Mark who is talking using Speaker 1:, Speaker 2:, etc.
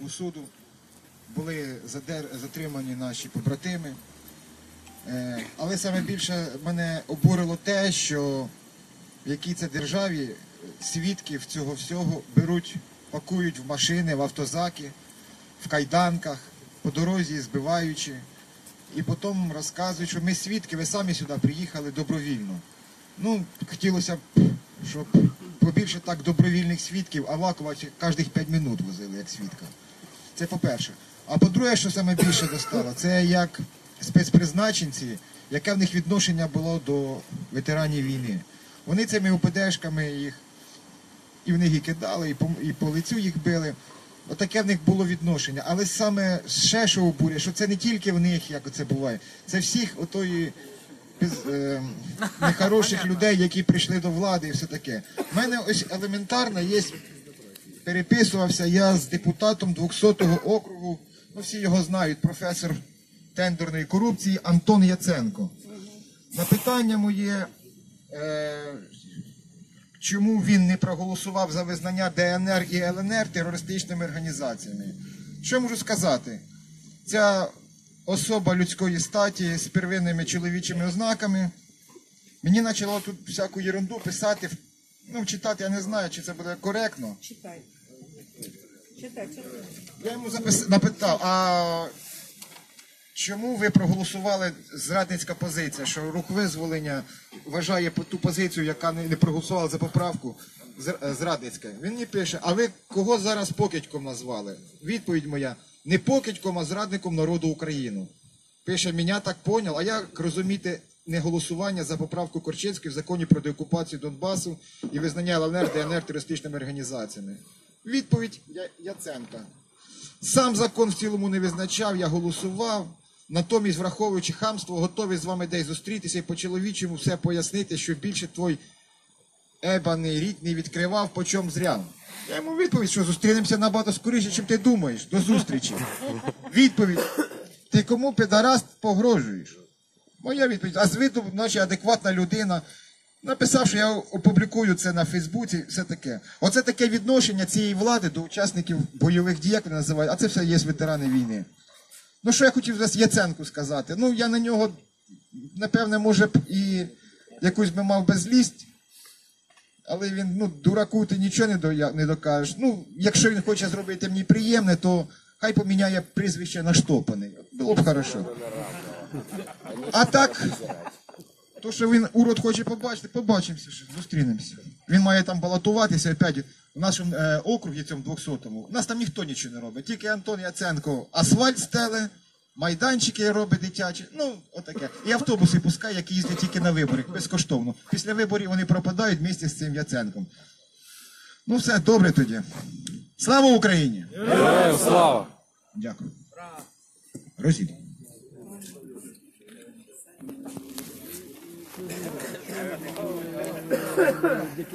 Speaker 1: Європейського суду. Були затримані наші побратими. Е, Але саме більше мене обурило те, що в якій це державі свідків цього всього беруть, пакують в машини, в автозаки, в кайданках, по дорозі збиваючи. І потім розказують, що ми свідки, ви самі сюди приїхали добровільно. Ну, хотілося б, щоб побільше так добровільних свідків Авакова чи кожних 5 минут возили як свідка. Це по-перше. А по-друге, що саме більше достало, це як спецпризначенці, яке в них відношення було до ветеранів війни. Вони цими ОПДшками їх і в них і кидали, і по, і по лицю їх били. Отаке в них було відношення. Але саме ще що обурює, що це не тільки в них, як це буває, це всіх отої без, е, нехороших людей, які прийшли до влади і все таке. У мене ось елементарно є, переписувався я з депутатом 200-го округу, ну всі його знають, професор тендерної корупції Антон Яценко. На питання моє, е, чому він не проголосував за визнання ДНР і ЛНР терористичними організаціями. Що можу сказати? Ця особа людської статі з первинними чоловічими ознаками мені почало тут всяку ерунду писати. Ну, читати я не знаю, чи це буде коректно.
Speaker 2: Читай.
Speaker 1: Я йому запис... напитав, а чому ви проголосували зрадницька позиція, що рух визволення вважає ту позицію, яка не, проголосувала за поправку зр- зрадницька? Він мені пише, а ви кого зараз покидьком назвали? Відповідь моя, не покидьком, а зрадником народу України. Пише, мене так поняв, а як розуміти не голосування за поправку Корчинської в законі про деокупацію Донбасу і визнання ЛНР, ДНР терористичними організаціями? Відповідь Яценка. Сам закон в цілому не визначав, я голосував. Натомість, враховуючи хамство, готовий з вами десь зустрітися і по-чоловічому все пояснити, що більше твій ебаний рік не відкривав, почом зря. Я йому відповідь, що зустрінемося набагато скоріше, чим ти думаєш. До зустрічі. Відповідь. Ти кому підараст погрожуєш? Моя відповідь. А з виду, наче адекватна людина. Написав, що я опублікую це на Фейсбуці, все таке. Оце таке відношення цієї влади до учасників бойових дій, як вони називають, а це все є ветерани війни. Ну, що я хотів зараз Яценку сказати? Ну, я на нього, напевне, може б і якусь би мав би злість, але він, ну, дураку ти нічого не, до, не докажеш. Ну, якщо він хоче зробити мені приємне, то хай поміняє прізвище на штопаний. Було б хорошо. А так, то, що він урод хоче побачити, побачимося, ще, зустрінемося. Він має там балотуватися опять в нашому е, округі цьому 200-му. У нас там ніхто нічого не робить, тільки Антон Яценко асфальт стеле, майданчики робить дитячі, ну, отаке. І автобуси пускає, які їздять тільки на вибори, безкоштовно. Після виборів вони пропадають вместе з цим Яценком. Ну все, добре тоді. Слава Україні!
Speaker 3: Героям слава!
Speaker 1: Дякую. Розід.